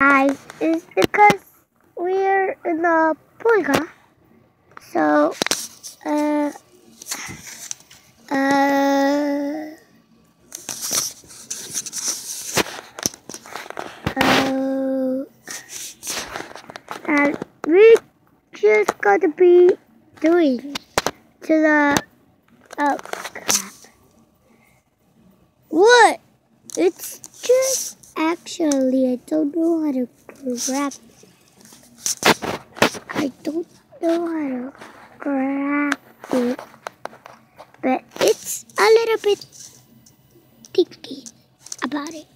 guys is because we're in the polygon. So, uh, uh, uh, and we just got to be doing to the, oh crap. What? It's just Actually, I don't know how to grab. I don't know how to grab it. But it's a little bit thinking about it.